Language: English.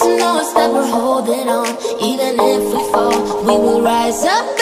know it's that we're holding on. Even if we fall, we will rise up